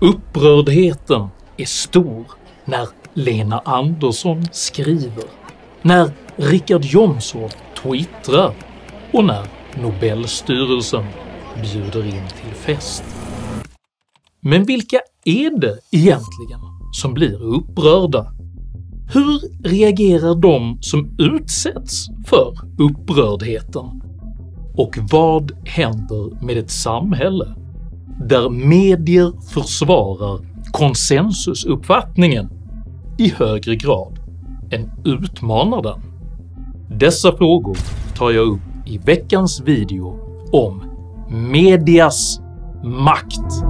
Upprördheten är stor när Lena Andersson skriver, när Richard Jomshof twittrar och när Nobelstyrelsen bjuder in till fest. Men vilka är det egentligen som blir upprörda? Hur reagerar de som utsätts för upprördheten? Och vad händer med ett samhälle där medier försvarar konsensusuppfattningen i högre grad än utmanar den? Dessa frågor tar jag upp i veckans video om medias makt.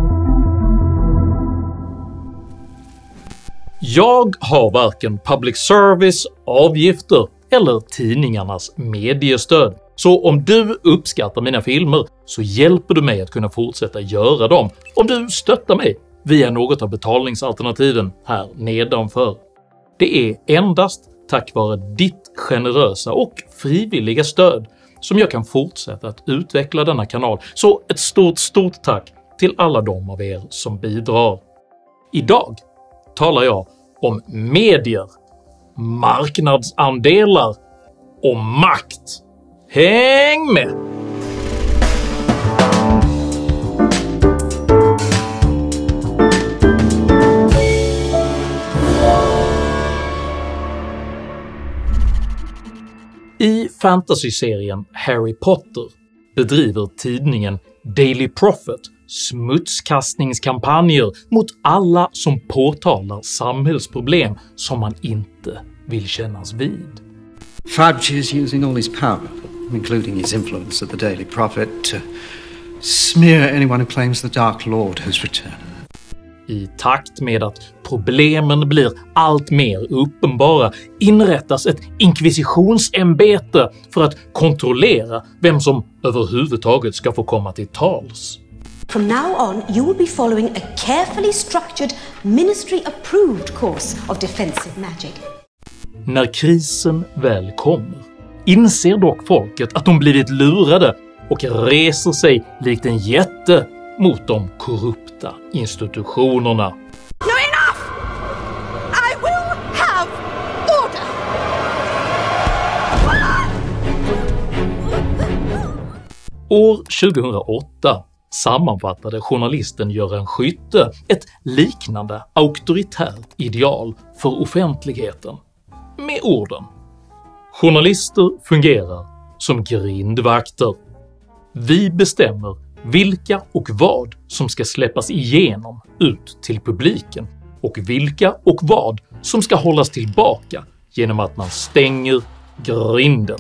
Jag har varken public service, avgifter eller tidningarnas mediestöd, så om du uppskattar mina filmer så hjälper du mig att kunna fortsätta göra dem om du stöttar mig via något av betalningsalternativen här nedanför. Det är endast tack vare ditt generösa och frivilliga stöd som jag kan fortsätta att utveckla denna kanal, så ett stort, stort tack till alla de av er som bidrar. Idag talar jag om medier, marknadsandelar och makt. Häng med! I fantasyserien Harry Potter bedriver tidningen Daily Prophet smutskastningskampanjer mot alla som påtalar samhällsproblem som man inte vill kännas vid. Fudge is using all his power, including his influence at the Daily Prophet, to smear anyone who claims the Dark Lord has returned. I takt med att problemen blir allt mer uppenbara inrättas ett inkvisitionsämbete för att kontrollera vem som överhuvudtaget ska få komma till tals. From now on, you will be following a carefully structured, ministry approved course of defensive magic. När krisen väl kommer inser dock folket att de blivit lurade och reser sig likt en jätte mot de korrupta institutionerna. No, enough! I will have order! År 2008 sammanfattade journalisten Göran Skytte ett liknande auktoritärt ideal för offentligheten med orden “Journalister fungerar som grindvakter. Vi bestämmer vilka och vad som ska släppas igenom ut till publiken och vilka och vad som ska hållas tillbaka genom att man stänger grinden.”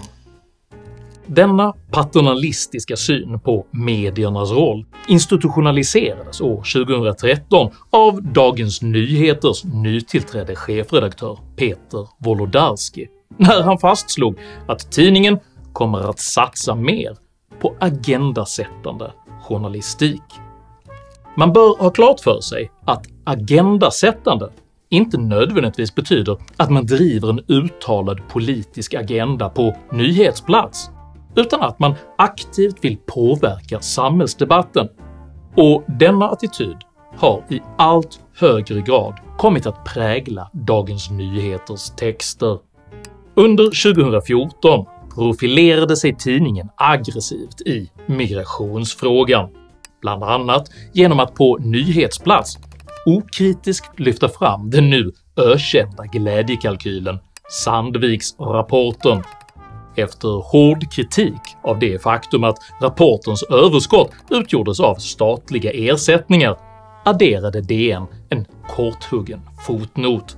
Denna paternalistiska syn på mediernas roll institutionaliserades år 2013 av Dagens Nyheters nytillträdde chefredaktör Peter Wolodarski när han fastslog att tidningen kommer att satsa mer på agendasättande journalistik. Man bör ha klart för sig att agendasättande inte nödvändigtvis betyder att man driver en uttalad politisk agenda på nyhetsplats utan att man aktivt vill påverka samhällsdebatten, och denna attityd har i allt högre grad kommit att prägla Dagens Nyheters texter. Under 2014 profilerade sig tidningen aggressivt i migrationsfrågan, bland annat genom att på nyhetsplats okritiskt lyfta fram den nu ökända glädjekalkylen Sandviksrapporten efter hård kritik av det faktum att rapportens överskott utgjordes av statliga ersättningar adderade DN en korthuggen fotnot.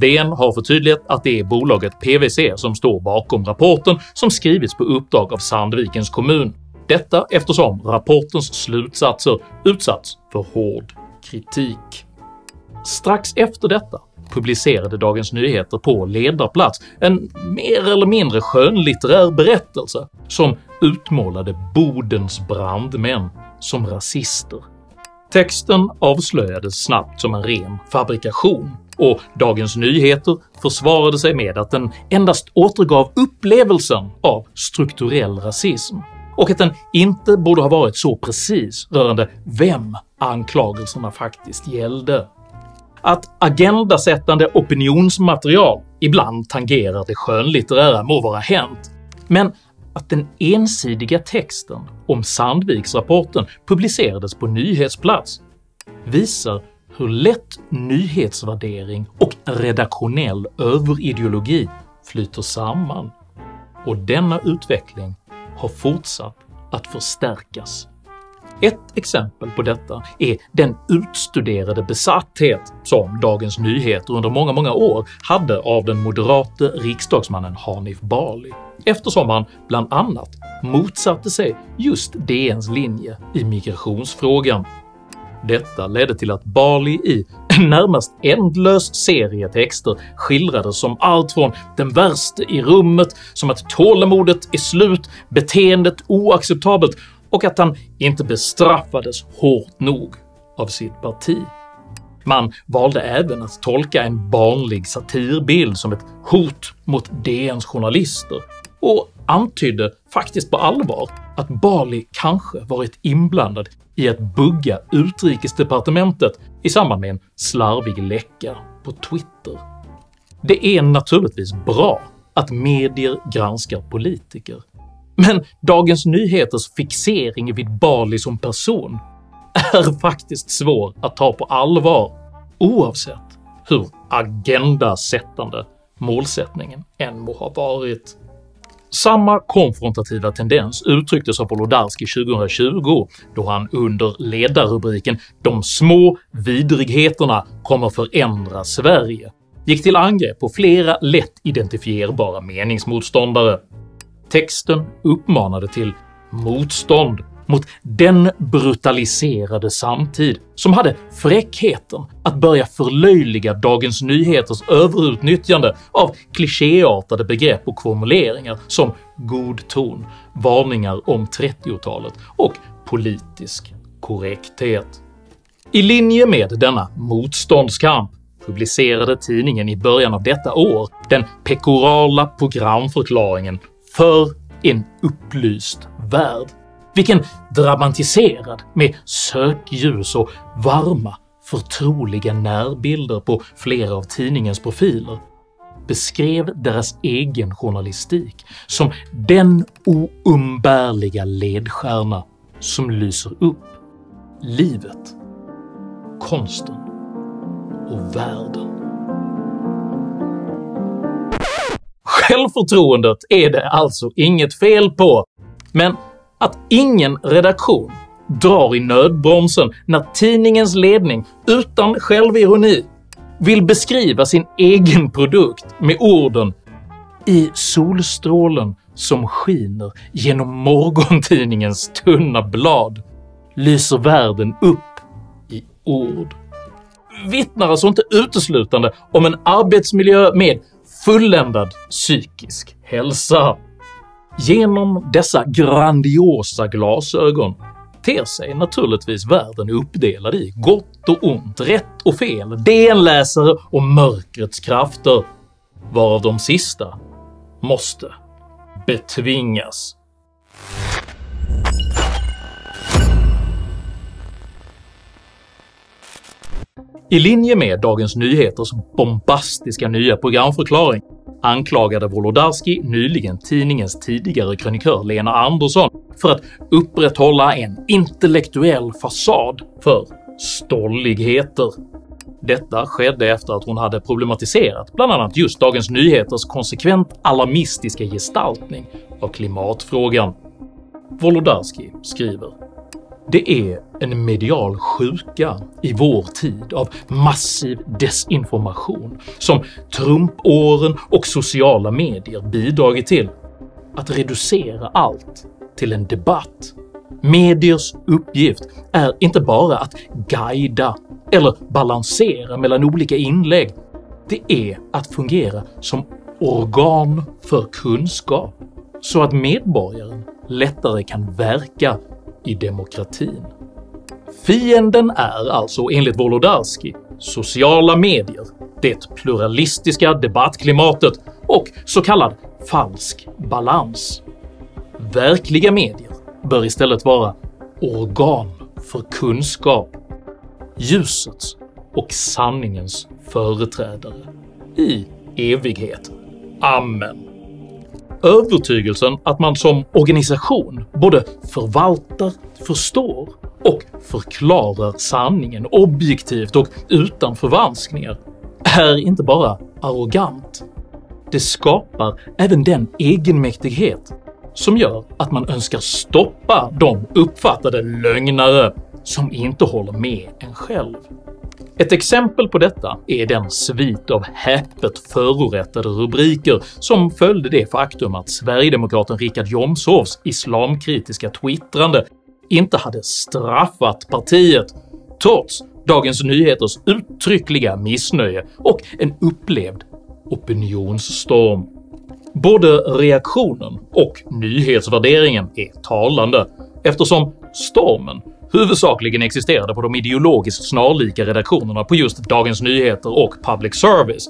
DN har förtydligat att det är bolaget PWC som står bakom rapporten som skrivits på uppdrag av Sandvikens kommun, detta eftersom rapportens slutsatser utsatts för hård kritik. Strax efter detta publicerade Dagens Nyheter på ledarplats en mer eller mindre skönlitterär berättelse som utmålade Bodens brandmän som rasister. Texten avslöjades snabbt som en ren fabrikation och Dagens Nyheter försvarade sig med att den endast återgav upplevelsen av strukturell rasism och att den inte borde ha varit så precis rörande vem anklagelserna faktiskt gällde. Att agendasättande opinionsmaterial ibland tangerar det skönlitterära må vara hänt, men att den ensidiga texten om Sandviksrapporten publicerades på nyhetsplats visar hur lätt nyhetsvärdering och redaktionell överideologi flyter samman, och denna utveckling har fortsatt att förstärkas. Ett exempel på detta är den utstuderade besatthet som Dagens Nyheter under många, många år hade av den moderate riksdagsmannen Hanif Bali, eftersom han bland annat motsatte sig just DNs linje i migrationsfrågan. Detta ledde till att Bali i en närmast ändlös serie texter skildrades som allt från “den värste i rummet”, som att tålamodet är slut, beteendet oacceptabelt och att han inte bestraffades hårt nog av sitt parti. Man valde även att tolka en barnlig satirbild som ett hot mot DNs journalister och antydde faktiskt på allvar att Bali kanske varit inblandad i att bugga utrikesdepartementet i samband med en slarvig läcka på Twitter. Det är naturligtvis bra att medier granskar politiker, men Dagens Nyheters fixering vid Bali som person är faktiskt svår att ta på allvar oavsett hur agendasättande målsättningen än må ha varit. Samma konfrontativa tendens uttrycktes av Wolodarski 2020 då han under ledarrubriken “De små vidrigheterna kommer förändra Sverige” gick till angrepp på flera lätt identifierbara meningsmotståndare. Texten uppmanade till motstånd mot den brutaliserade samtid som hade fräckheten att börja förlöjliga Dagens Nyheters överutnyttjande av klichéartade begrepp och formuleringar som “god ton”, varningar om 30-talet och “politisk korrekthet”. I linje med denna motståndskamp publicerade tidningen i början av detta år den pekorala programförklaringen för en upplyst värld, vilken dramatiserad med sökljus och varma, förtroliga närbilder på flera av tidningens profiler beskrev deras egen journalistik som den oumbärliga ledstjärna som lyser upp livet, konsten och världen. Självförtroendet är det alltså inget fel på, men att ingen redaktion drar i nödbromsen när tidningens ledning utan självironi vill beskriva sin egen produkt med orden “i solstrålen som skiner genom morgontidningens tunna blad lyser världen upp i ord” vittnar alltså inte uteslutande om en arbetsmiljö med fulländad psykisk hälsa. Genom dessa grandiosa glasögon ter sig naturligtvis världen uppdelad i gott och ont, rätt och fel, DN-läsare och mörkrets krafter, varav de sista måste betvingas. I linje med Dagens Nyheters bombastiska nya programförklaring anklagade Wolodarski nyligen tidningens tidigare krönikör Lena Andersson för att upprätthålla en intellektuell fasad för stolligheter. Detta skedde efter att hon hade problematiserat bland annat just Dagens Nyheters konsekvent alarmistiska gestaltning av klimatfrågan. Wolodarski skriver det är en medial sjuka i vår tid av massiv desinformation som Trumpåren och sociala medier bidragit till att reducera allt till en debatt. Mediers uppgift är inte bara att guida eller balansera mellan olika inlägg, det är att fungera som organ för kunskap så att medborgaren lättare kan verka i demokratin. Fienden är alltså enligt Wolodarski sociala medier, det pluralistiska debattklimatet och så kallad falsk balans. Verkliga medier bör istället vara organ för kunskap, ljusets och sanningens företrädare i evighet. Amen. Övertygelsen att man som organisation både förvaltar, förstår och förklarar sanningen objektivt och utan förvanskningar är inte bara arrogant, det skapar även den egenmäktighet som gör att man önskar stoppa de uppfattade lögnare som inte håller med en själv. Ett exempel på detta är den svit av häpet förorättade rubriker som följde det faktum att sverigedemokraten Richard Jomshofs islamkritiska twittrande inte hade straffat partiet trots Dagens Nyheters uttryckliga missnöje och en upplevd opinionsstorm. Både reaktionen och nyhetsvärderingen är talande eftersom stormen huvudsakligen existerade på de ideologiskt snarlika redaktionerna på just Dagens Nyheter och Public Service,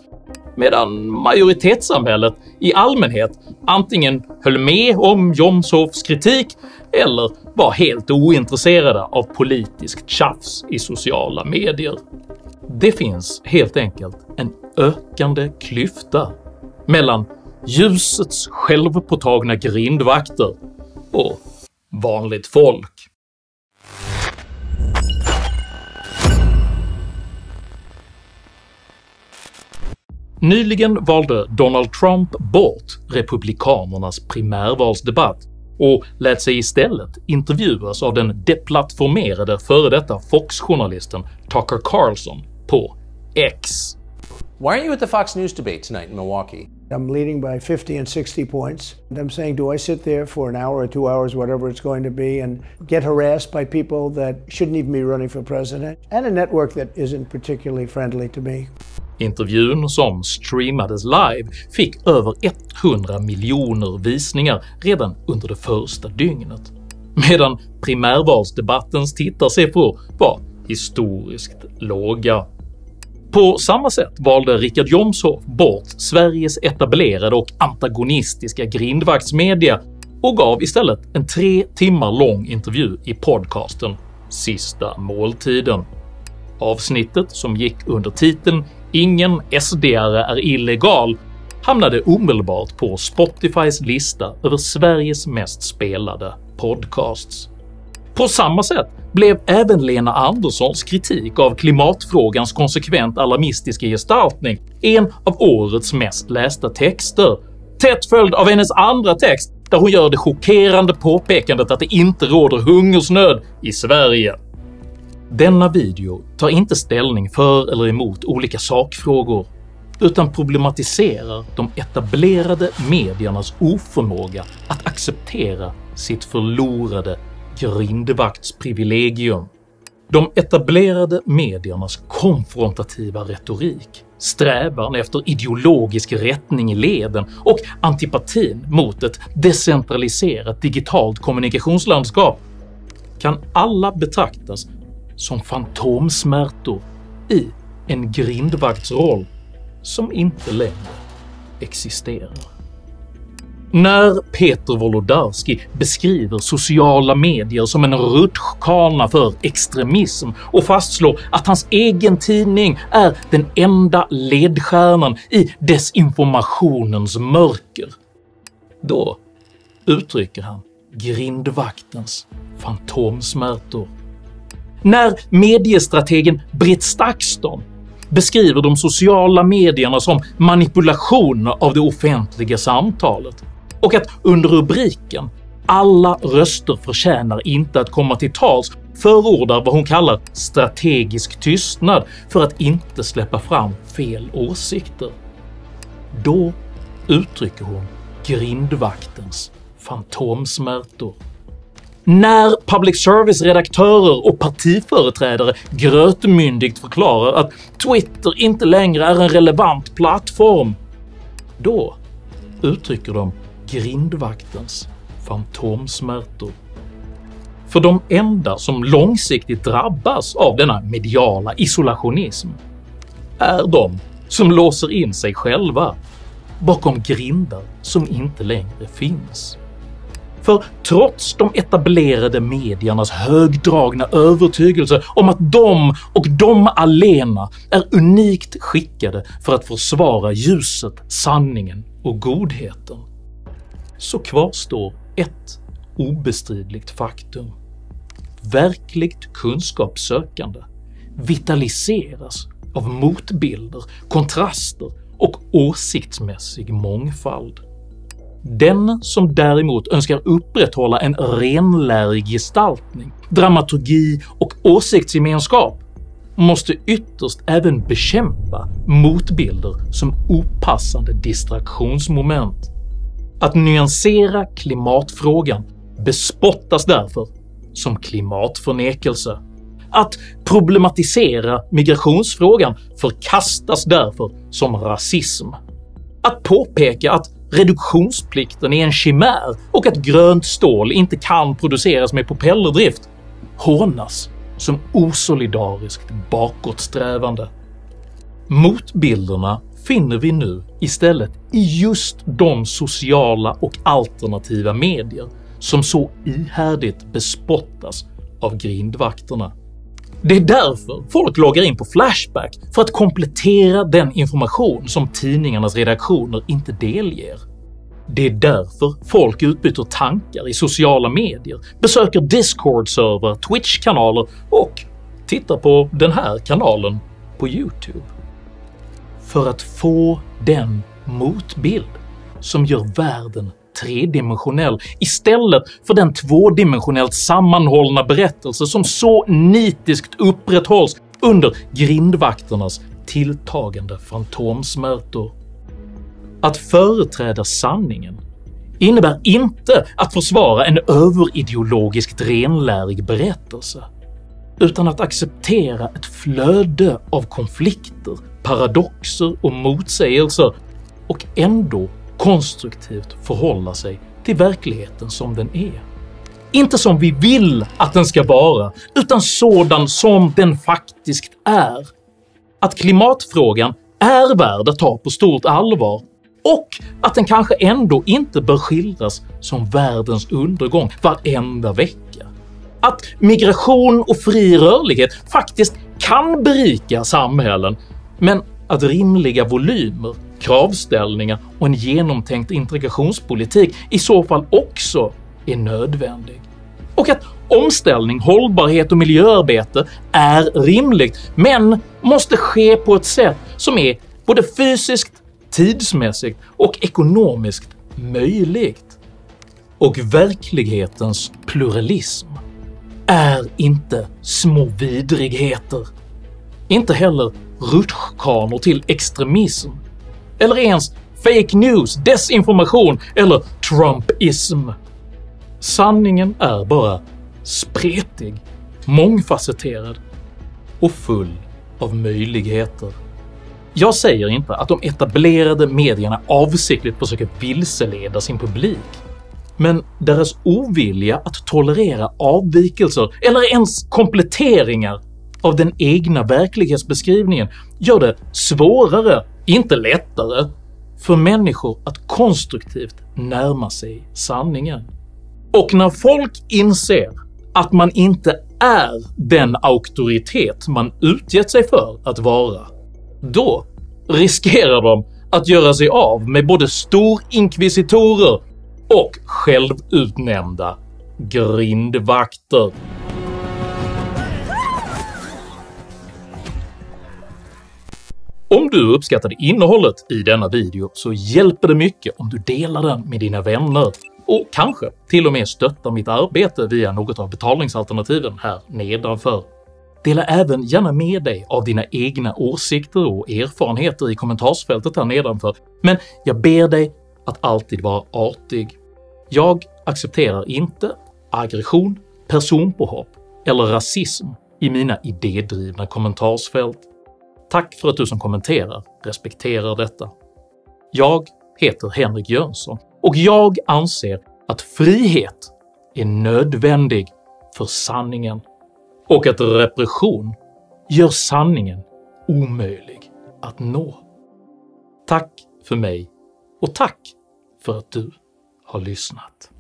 medan majoritetssamhället i allmänhet antingen höll med om Jomshofs kritik eller var helt ointresserade av politiskt tjafs i sociala medier. Det finns helt enkelt en ökande klyfta mellan ljusets självpåtagna grindvakter och vanligt folk. Nyligen valde Donald Trump bort republikanernas primärvalsdebatt och lät sig istället intervjuas av den deplattformerade före detta Fox-journalisten Tucker Carlson på X. Why aren't you at the Fox News debate tonight in Milwaukee? I'm leading by 50 and 60 points. And I'm saying, do I sit there for an hour or two hours, whatever it's going to be, and get harassed by people that shouldn't even be running for president, and a network that isn't particularly friendly to me? Intervjun, som streamades live, fick över 100 miljoner visningar redan under det första dygnet, medan primärvalsdebattens tittarsiffror var historiskt låga. På samma sätt valde Richard Jomshof bort Sveriges etablerade och antagonistiska grindvaktsmedia och gav istället en tre timmar lång intervju i podcasten “Sista måltiden”. Avsnittet, som gick under titeln “Ingen SD-are är illegal” hamnade omedelbart på Spotifys lista över Sveriges mest spelade podcasts. På samma sätt blev även Lena Anderssons kritik av klimatfrågans konsekvent alarmistiska gestaltning en av årets mest lästa texter, tätt följd av hennes andra text där hon gör det chockerande påpekandet att det inte råder hungersnöd i Sverige. Denna video tar inte ställning för eller emot olika sakfrågor utan problematiserar de etablerade mediernas oförmåga att acceptera sitt förlorade grindvaktsprivilegium. De etablerade mediernas konfrontativa retorik, strävan efter ideologisk rättning i leden och antipatin mot ett decentraliserat digitalt kommunikationslandskap kan alla betraktas som fantomsmärtor i en grindvaktsroll som inte längre existerar. När Peter Wolodarski beskriver sociala medier som en rutschkana för extremism och fastslår att hans egen tidning är den enda ledstjärnan i desinformationens mörker, då uttrycker han grindvaktens fantomsmärtor. När mediestrategen Britt Stakston beskriver de sociala medierna som manipulation av det offentliga samtalet och att under rubriken “Alla röster förtjänar inte att komma till tals” förordar vad hon kallar “strategisk tystnad” för att inte släppa fram fel åsikter. Då uttrycker hon grindvaktens fantomsmärtor. När public service-redaktörer och partiföreträdare grötmyndigt förklarar att Twitter inte längre är en relevant plattform, då uttrycker de grindvaktens fantomsmärtor. För de enda som långsiktigt drabbas av denna mediala isolationism är de som låser in sig själva bakom grindar som inte längre finns. För trots de etablerade mediernas högdragna övertygelse om att de och de alena är unikt skickade för att försvara ljuset, sanningen och godheten, så kvarstår ett obestridligt faktum. Verkligt kunskapssökande vitaliseras av motbilder, kontraster och åsiktsmässig mångfald. Den som däremot önskar upprätthålla en renlärig gestaltning, dramaturgi och åsiktsgemenskap måste ytterst även bekämpa motbilder som opassande distraktionsmoment. Att nyansera klimatfrågan bespottas därför som klimatförnekelse. Att problematisera migrationsfrågan förkastas därför som rasism. Att påpeka att reduktionsplikten är en chimär och att grönt stål inte kan produceras med propellerdrift hånas som osolidariskt bakåtsträvande. Motbilderna finner vi nu istället i just de sociala och alternativa medier som så ihärdigt bespottas av grindvakterna. Det är därför folk loggar in på Flashback för att komplettera den information som tidningarnas redaktioner inte delger. Det är därför folk utbyter tankar i sociala medier, besöker Discord-servrar, Twitch-kanaler och tittar på den här kanalen på YouTube. För att få den motbild som gör världen tredimensionell istället för den tvådimensionellt sammanhållna berättelse som så nitiskt upprätthålls under grindvakternas tilltagande fantomsmärtor. Att företräda sanningen innebär inte att försvara en överideologiskt renlärig berättelse, utan att acceptera ett flöde av konflikter, paradoxer och motsägelser och ändå konstruktivt förhålla sig till verkligheten som den är. Inte som vi vill att den ska vara, utan sådan som den faktiskt är. Att klimatfrågan är värd att ta på stort allvar och att den kanske ändå inte bör skildras som världens undergång varenda vecka. Att migration och fri rörlighet faktiskt kan berika samhällen, men att rimliga volymer, kravställningar och en genomtänkt integrationspolitik i så fall också är nödvändig. Och att omställning, hållbarhet och miljöarbete är rimligt, men måste ske på ett sätt som är både fysiskt, tidsmässigt och ekonomiskt möjligt. Och verklighetens pluralism är inte små vidrigheter. Inte heller rutschkanor till extremism, eller ens fake news, desinformation eller trumpism. Sanningen är bara spretig, mångfacetterad och full av möjligheter. Jag säger inte att de etablerade medierna avsiktligt försöker vilseleda sin publik, men deras ovilja att tolerera avvikelser eller ens kompletteringar av den egna verklighetsbeskrivningen gör det svårare, inte lättare, för människor att konstruktivt närma sig sanningen. Och när folk inser att man inte är den auktoritet man utgett sig för att vara, då riskerar de att göra sig av med både storinkvisitorer och självutnämnda grindvakter. Om du uppskattade innehållet i denna video så hjälper det mycket om du delar den med dina vänner och kanske till och med stöttar mitt arbete via något av betalningsalternativen här nedanför. Dela även gärna med dig av dina egna åsikter och erfarenheter i kommentarsfältet här nedanför, men jag ber dig att alltid vara artig. Jag accepterar inte aggression, personpåhopp eller rasism i mina idédrivna kommentarsfält. Tack för att du som kommenterar respekterar detta. Jag heter Henrik Jönsson och jag anser att frihet är nödvändig för sanningen och att repression gör sanningen omöjlig att nå. Tack för mig och tack för att du har lyssnat.